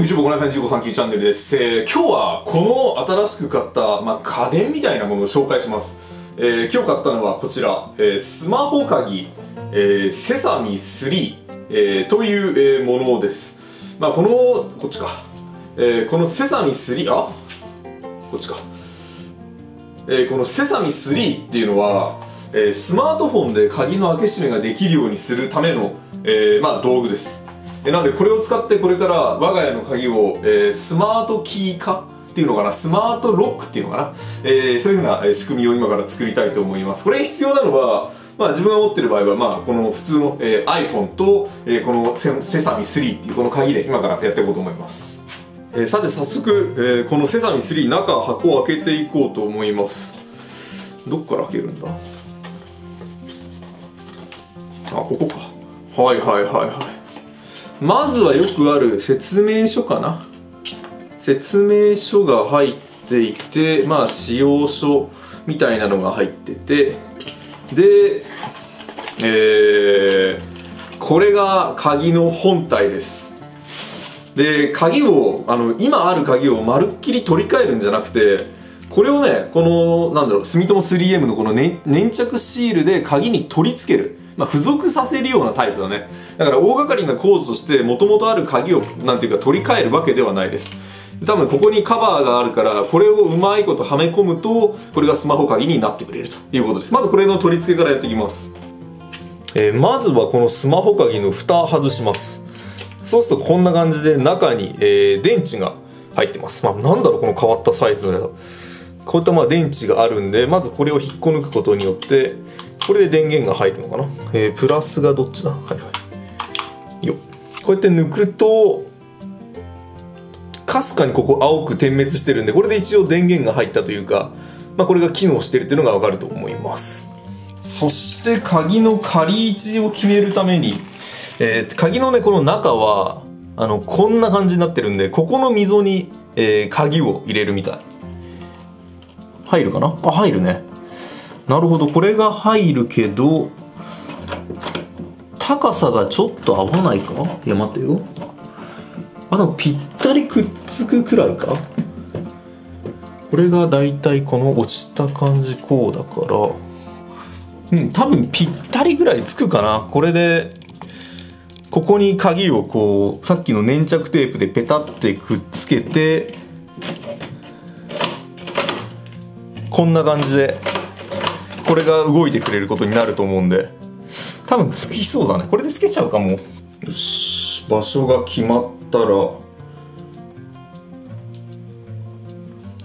YouTube ご覧なさい1539チャンネルです、えー、今日はこの新しく買った、まあ、家電みたいなものを紹介します、えー、今日買ったのはこちら、えー、スマホ鍵、えー、セサミ3、えー、という、えー、ものです。まあこのこっちか、えー、このセサミ3あこっちか、えー、このセサミ3っていうのは、えー、スマートフォンで鍵の開け閉めができるようにするための、えー、まあ道具です。えなんでこれを使ってこれから我が家の鍵を、えー、スマートキー化っていうのかな？スマートロックっていうのかな、えー、そういうふうな仕組みを今から作りたいと思います。これに必要なのはまあ自分が持ってる場合はまあこの普通の、えー、iPhone と、えー、このセサミ3っていうこの鍵で今からやっていこうと思います、えー、さて早速、えー、このセサミ3中箱を開けていこうと思います。どっから開けるんだ？あここか。はいはいはいはい。まずはよくある説明書かな。説明書が入っていてまあ使用書みたいなのが入ってて。でえー、これが鍵の本体です。で鍵をあの今ある鍵をまるっきり取り替えるんじゃなくてこれをねこのなんだろう住友 3M のこの粘着シールで鍵に取り付ける。まあ、付属させるようなタイプだね。だから大掛かりな工事としてもともとある鍵をなんていうか取り替えるわけではないです。多分ここにカバーがあるからこれをうまいことはめ込むとこれがスマホ鍵になってくれると。いうことです。まずこれの取り付けからやっていきます、えー、まずはこのスマホ鍵の蓋外します。そうするとこんな感じで中に、えー、電池が入ってます。まあなんだろうこの変わったサイズのやつ。こういったまあ電池があるんでまずこれを引っこ抜くことによってこれで電源が入るのかな、えー、プラスがどっちだ？はいはい。よ。こうやって抜くとかすかにここ青く点滅してるんでこれで一応電源が入ったというか、まあ、これが機能してるっていうのがわかると思います。そして鍵の仮位置を決めるために、えー、鍵のねこの中はあのこんな感じになってるんでここの溝に、えー、鍵を入れるみたい。入るかな？あ入るね。なるほど。これが入るけど高さがちょっと合わないか？いや待ってよ。あでもぴったりくっつくくらいか？これがだいたいこの落ちた感じこうだから。うん多分ぴったりぐらいつくかな。これでここに鍵をこうさっきの粘着テープでペタってくっつけてこんな感じでこれが動いてくれることになると思うんで。多分つきそうだね。これでつけちゃうかも。よし場所が決まったら。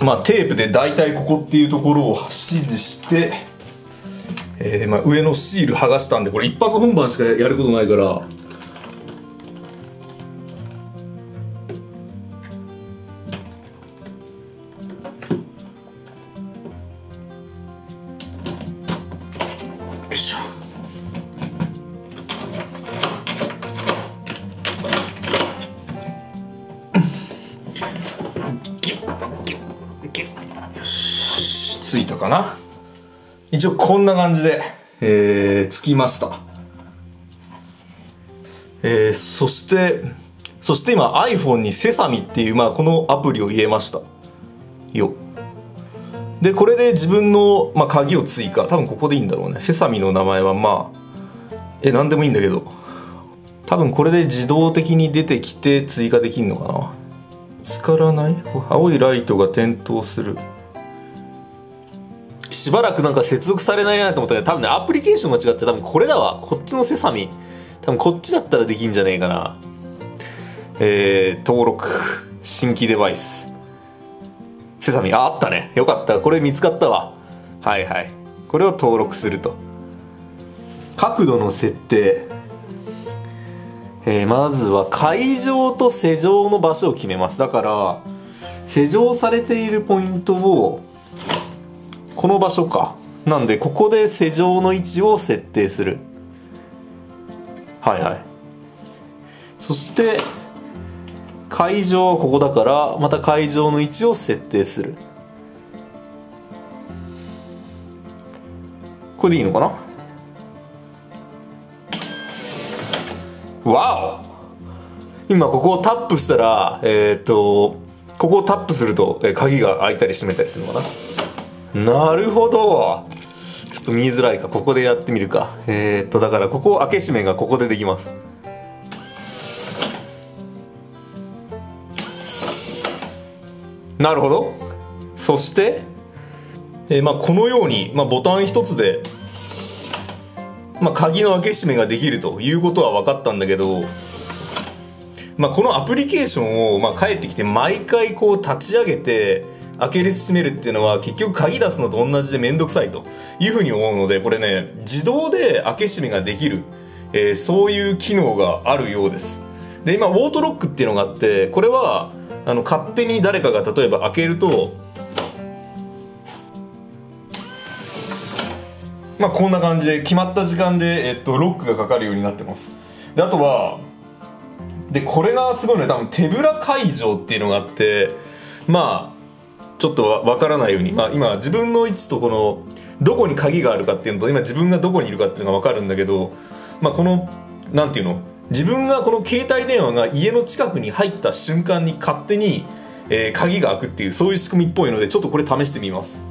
まあテープで大体ここっていうところを指示して、えー、まあ上のシール剥がしたんでこれ一発本番しかやることないからかな。一応こんな感じで、えー、つきました。えー、そしてそして今 iPhone にセサミっていう、まあ、このアプリを入れました。よ。でこれで自分の、まあ、鍵を追加。多分ここでいいんだろうね。セサミの名前はまあえ何でもいいんだけど。多分これで自動的に出てきて追加できるのかな。つからない？青いライトが点灯する。しばらくなんか接続されないなと思ったら多分ねアプリケーションが違って多分これだわ。こっちのセサミ。多分こっちだったらできんじゃねえかな。えー、登録。新規デバイス。セサミ。ああったね。よかった。これ見つかったわ。はいはい。これを登録すると。角度の設定。えー、まずは会場と施錠の場所を決めます。だから施錠されているポイントをこの場所か。なんでここで施錠の位置を設定する。はいはい。そして会場はここだからまた会場の位置を設定する。これでいいのかな？わお。今ここをタップしたらえっ、とここをタップすると、え鍵が開いたり閉めたりするのかな？なるほど。ちょっと見えづらいかここでやってみるか。えっ、とだからここ開け閉めがここでできます。なるほど。そして、えーまあ、このように、まあ、ボタン一つで、まあ、鍵の開け閉めができるということは分かったんだけど、まあ、このアプリケーションを、まあ、帰ってきて毎回こう立ち上げて開ける閉めるっていうのは結局鍵出すのと同じで面倒くさいというふうに思うのでこれね自動で開け閉めができる、えーそういう機能があるようです。で今ウォートロックっていうのがあってこれはあの勝手に誰かが例えば開けるとまあこんな感じで決まった時間で、えっと、ロックがかかるようになってます。であとはでこれがすごいね多分手ぶら解除っていうのがあってまあちょっとわわからないように、まあ、今自分の位置とこのどこに鍵があるかっていうのと今自分がどこにいるかっていうのが分かるんだけど、まあ、このなんていうの？自分がこの携帯電話が家の近くに入った瞬間に勝手に、えー鍵が開くっていうそういう仕組みっぽいのでちょっとこれ試してみます。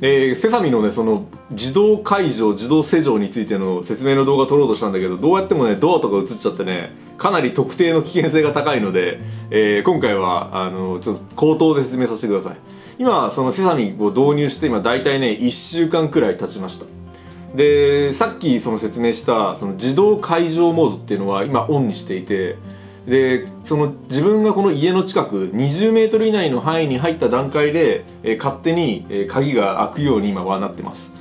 えー、セサミのねその自動解除自動施錠についての説明の動画撮ろうとしたんだけどどうやってもねドアとか映っちゃってねかなり特定の危険性が高いので、えー今回はあのちょっと口頭で説明させてください。今そのセサミを導入して今大体ね1週間くらい経ちました。でさっきその説明したその自動解錠モードっていうのは今オンにしていてでその自分がこの家の近く20メートル以内の範囲に入った段階で、えー勝手に、えー鍵が開くように今はなってます。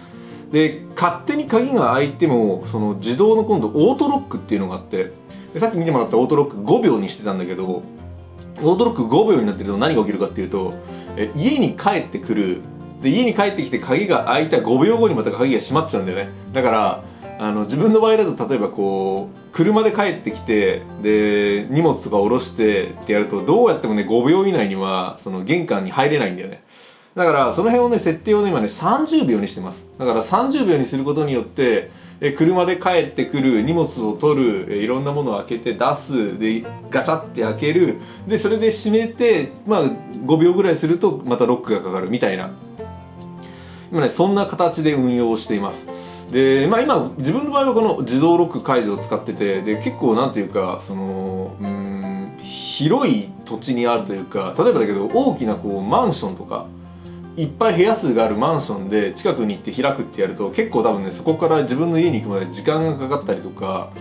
で勝手に鍵が開いてもその自動の今度オートロックっていうのがあってでさっき見てもらったオートロック5秒にしてたんだけどオートロック5秒になってると何が起きるかっていうとえ家に帰ってくる。で家に帰ってきて鍵が開いた5秒後にまた鍵が閉まっちゃうんだよね。だからあの自分の場合だと例えばこう車で帰ってきてで荷物とか下ろしてってやるとどうやってもね5秒以内にはその玄関に入れないんだよね。だからその辺をね設定をね今ね30秒にしてます。だから30秒にすることによってえ車で帰ってくる荷物を取るえいろんなものを開けて出すでガチャって開ける。でそれで閉めてまあ5秒ぐらいするとまたロックがかかるみたいな。今ねそんな形で運用をしています。でまあ今自分の場合はこの自動ロック解除を使っててで結構なんていうかそのうん広い土地にあるというか例えばだけど大きなこうマンションとかいっぱい部屋数があるマンションで近くに行って開くってやると結構多分ねそこから自分の家に行くまで時間がかかったりとか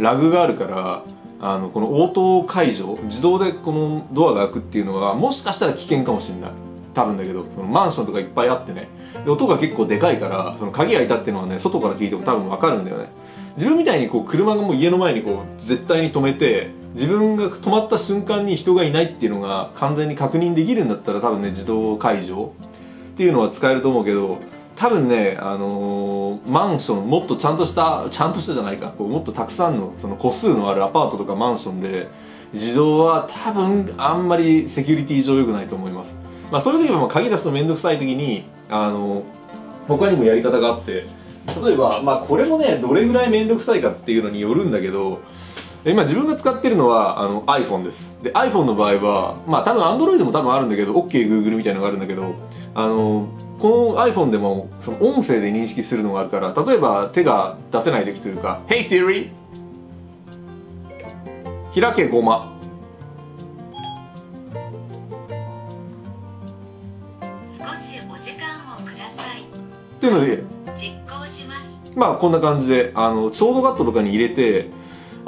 ラグがあるからあのこのオート解除自動でこのドアが開くっていうのはもしかしたら危険かもしれない。多分だけどそのマンションとかいっぱいあってね。で音が結構でかいからその鍵が開いたっていうのはね外から聞いても多分わかるんだよね。自分みたいにこう車がもう家の前にこう絶対に止めて自分が止まった瞬間に人がいないっていうのが完全に確認できるんだったら多分ね自動解除っていうのは使えると思うけど多分ね、あのーマンションもっとちゃんとしたちゃんとしたじゃないか。こうもっとたくさんのその個数のあるアパートとかマンションで自動は多分あんまりセキュリティ上良くないと思います。まあそういう時は鍵出すのめんどくさい時にあの他にもやり方があって例えばまあこれもねどれぐらいめんどくさいかっていうのによるんだけど今自分が使ってるのはあの iPhone です。で iPhone の場合はまあ多分 Android も多分あるんだけど OKGoogle みたいなのがあるんだけどあのこの iPhone でもその音声で認識するのがあるから例えば手が出せない時というか「Hey Siri! 開けごま」少しお時間をください。っていうので実行します。まあこんな感じであのショートカットとかに入れて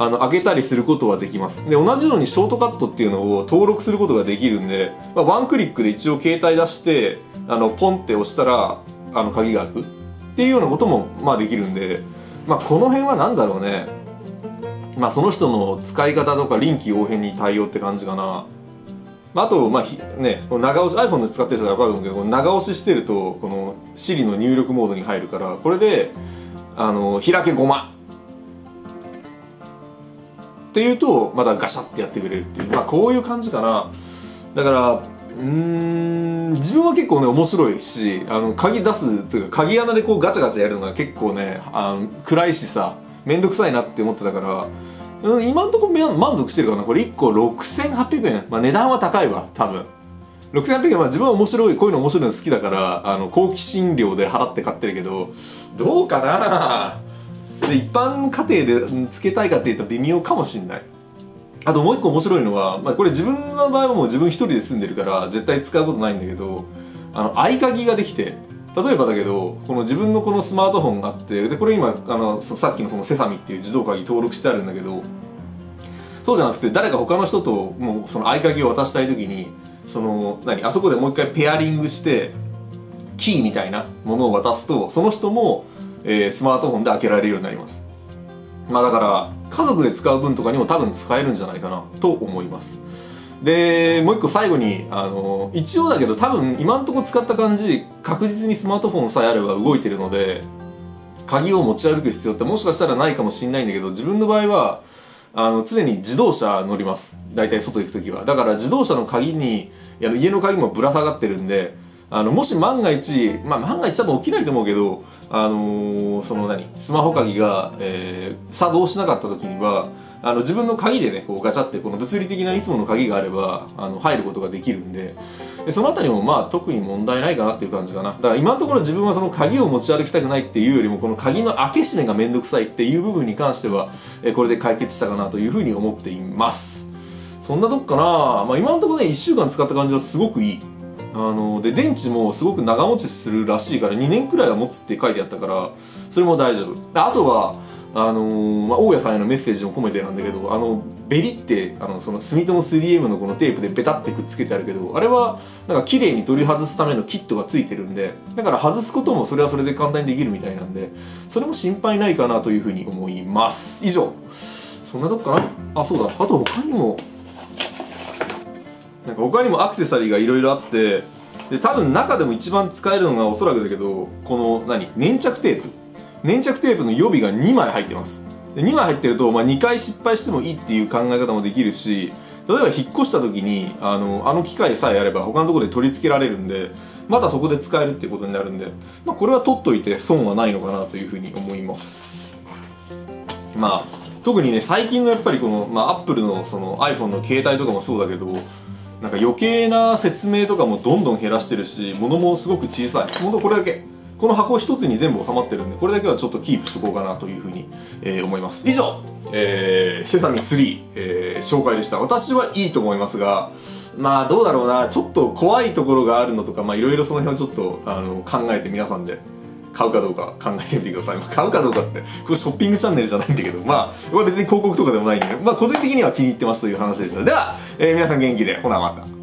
あの開けたりすることはできます。で同じようにショートカットっていうのを登録することができるんで、まあ、ワンクリックで一応携帯出してあのポンって押したらあの鍵が開くっていうようなこともまあできるんで、まあ、この辺は何だろうね。まあその人の使い方とか臨機応変に対応って感じかな。あ、と、まあね、長押し iPhone で使ってる人は分かると思うけど長押ししてるとこの Siri の入力モードに入るからこれであの開けごまっていうとまたガシャってやってくれるっていう。まあこういう感じかな。だからうん自分は結構ね面白いしあの鍵出すというか鍵穴でこうガチャガチャやるのが結構ねあの暗いしさめんどくさいなって思ってたからうん、今んとこ満足してるかな。これ1個6800円、まあ、値段は高いわ多分。6800円は自分は面白いこういうの面白いの好きだからあの好奇心料で払って買ってるけどどうかな。で一般家庭でつけたいかっていうと微妙かもしんない。あともう一個面白いのは、まあ、これ自分の場合はもう自分一人で住んでるから絶対使うことないんだけどあの合鍵ができて例えばだけどこの自分のこのスマートフォンがあってでこれ今あのさっきのそのセサミっていう自動鍵登録してあるんだけどそうじゃなくて誰か他の人ともうその合鍵を渡したい時にその何あそこでもう一回ペアリングしてキーみたいなものを渡すとその人も、えースマートフォンで開けられるようになります。まあだから家族で使う分とかにも多分使えるんじゃないかなと思います。でもう一個最後にあの一応だけど多分今んとこ使った感じ確実にスマートフォンさえあれば動いてるので鍵を持ち歩く必要ってもしかしたらないかもしれないんだけど自分の場合はあの常に自動車乗ります。大体外行く時は。だから自動車の鍵に家の鍵もぶら下がってるんであのもし万が一まあ万が一多分起きないと思うけどあのーその何スマホ鍵が、えー作動しなかった時にはあの自分の鍵でねこうガチャってこの物理的ないつもの鍵があればあの入ることができるんででそのあたりもまあ特に問題ないかなっていう感じかな。だから今のところ自分はその鍵を持ち歩きたくないっていうよりもこの鍵の開け閉めがめんどくさいっていう部分に関しては、えーこれで解決したかなというふうに思っています。そんなとこかな、まあ、今のところね1週間使った感じはすごくいい。あので電池もすごく長持ちするらしいから2年くらいは持つって書いてあったからそれも大丈夫。あとはあのーまあ、大家さんへのメッセージも込めてなんだけどあのベリってあのその住友 3M のこのテープでベタってくっつけてあるけどあれはなんか綺麗に取り外すためのキットがついてるんでだから外すこともそれはそれで簡単にできるみたいなんでそれも心配ないかなというふうに思います。以上。そんなとこかな？あそうだ。あと他にもなんか他にもアクセサリーがいろいろあってで多分中でも一番使えるのがおそらくだけどこの何？粘着テープ。粘着テープの予備が2枚入ってます。で2枚入ってると、まあ、2回失敗してもいいっていう考え方もできるし例えば引っ越した時にあのあの機械さえあれば他のところで取り付けられるんでまたそこで使えるっていうことになるんで、まあ、これは取っといて損はないのかなというふうに思います。まあ特にね最近のやっぱりこの、まあ、アップルのその iPhone の携帯とかもそうだけどなんか余計な説明とかもどんどん減らしてるし物もすごく小さい。ほんとこれだけ。この箱一つに全部収まってるんでこれだけはちょっとキープしとこうかなというふうに、えー思います。以上、えー、セサミ3、えー紹介でした。私はいいと思いますがまあどうだろうな。ちょっと怖いところがあるのとかまあいろいろその辺をちょっとあの考えて皆さんで買うかどうか考えてみてください。まあ買うかどうかって、これショッピングチャンネルじゃないんだけど、まあ、これ別に広告とかでもないんで、まあ個人的には気に入ってますという話でした。では、えー皆さん元気で、ほなまた。